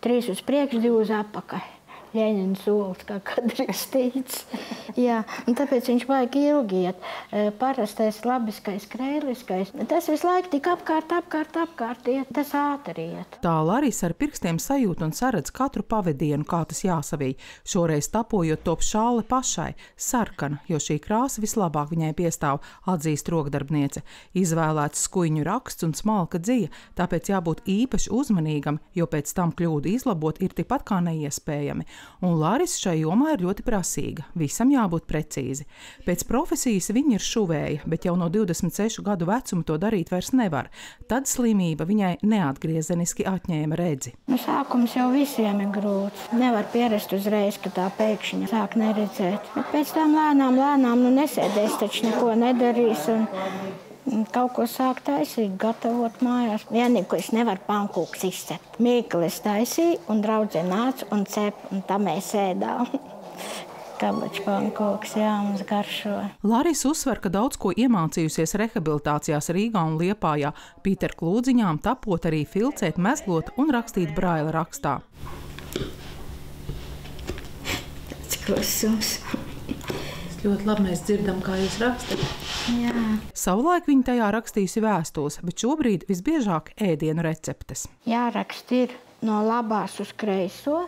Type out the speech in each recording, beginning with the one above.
Trīs uz priekšu, divi uz apakaļ. Ļeņķina solis, kā kādreiz teica. Jā, un tāpēc viņš vajag ilgi iet. E, Parastais labiskais, krēliskais. Tas visu laiku tik apkārt, apkārt, apkārt iet. Tas ātri iet. Tā Larisa ar pirkstiem sajūt un saredz katru pavadienu, kā tas jāsavīj. Šoreiz tapojot top šāli pašai, sarkana, jo šī krāsa vislabāk viņai piestāv, atzīst rokdarbniece. Izvēlēts skuiņu raksts un smalka dzija, tāpēc jābūt īpaši uzmanīgam, jo pēc tam kļūdu izlabot ir tikpat kā neiespējami un Lāris šai jomā ir ļoti prasīga. Visam jābūt precīzi. Pēc profesijas viņa ir šuvēja, bet jau no 26 gadu vecuma to darīt vairs nevar. Tad slimība viņai neatgriezeniski atņēma redzi. Nu, sākums jau visiem ir grūts. Nevar pierast uzreiz, ka tā pēkšņi sāk neredzēt. Bet pēc tam lēnām, lēnām nu, nesēdēs, taču neko nedarīs. Un... Kaut ko sāk taisīt, gatavot mājās. Vienīgi, ko es nevaru pankūks izcept. Mīklis taisīja, un draudzene nāca un cep, un tā mēs ēdām. Kabačs pankūks, jā, mums garšo. Lārijas uzsver, ka daudz ko iemācījusies rehabilitācijās Rīgā un Liepājā, Pīter Klūdziņām tapot arī filcēt, mezglot un rakstīt braila rakstā. Tas klusums ļoti labi mēs dzirdam, kā jūs rakstat. Jā. Savulaik viņa tajā rakstījusi vēstules, bet šobrīd visbiežāk ēdienu receptes. Jāraksta ir no labās uz kreiso,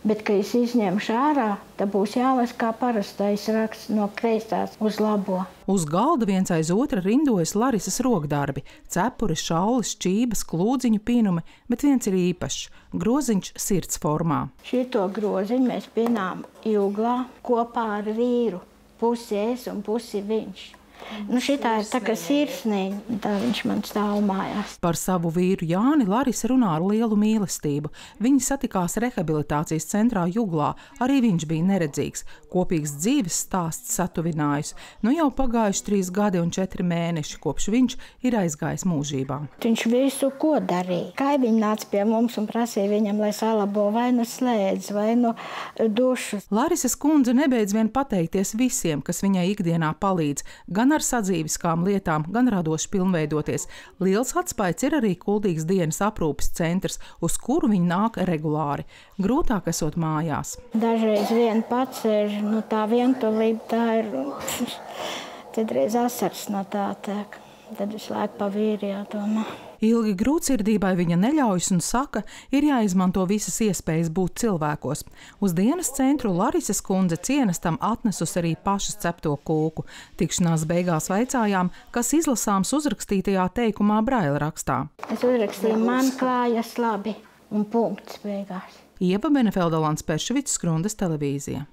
Bet, kad es izņemšu ārā, tad būs jālasa kā parastais raksts no kreisās uz labo. Uz galda viens aiz otra rindojas Larisas rokdarbi - cepuri, šaulis, čības, klūdziņu pīnumi, bet viens ir īpašs - groziņš sirds formā. Šito groziņu mēs pinām ilglā kopā ar vīru pusi es un pusi viņš. Nu, šitā ir tā kā sirsnīga, tā viņš man stāv mājās. Par savu vīru Jāni Larisa runā ar lielu mīlestību. Viņi satikās rehabilitācijas centrā Juglā, arī viņš bija neredzīgs. Kopīgs dzīves stāsts satuvinājis. Nu jau pagājuši trīs gadi un četri mēneši, kopš viņš ir aizgājis mūžībā. Viņš visu, ko darīja. Kaimiņi nāca pie mums un prasīja viņam, lai salabo vai nu slēdz, vai nu dušu. Larisas kundze nebeidz vien pateikties visiem, kas viņai ikdienā palīdz. Gan gan ar sadzīviskām lietām, gan radoši pilnveidoties. Liels atspējas ir arī kuldīgs dienas aprūpes centrs, uz kuru viņi nāk regulāri. Grūtāk esot mājās. Dažreiz vien pats ir nu, tā vientulība, tā ir. Tad reiz asars no tā tek. Tad visu laiku pa vīri jādomā. Ilgi grūtsirdībai viņa neļaujas un saka, ir jāizmanto visas iespējas būt cilvēkos. Uz dienas centru Larises kundze cienestam atnesus arī pašas cepto kūku. Tikšanās beigās vaicājām, kas izlasāms uzrakstītajā teikumā Braila rakstā. Es uzrakstīju, man klājas labi un punkts beigās. Ieva Benefelda Lans Pešvits, Skrundas televīzija.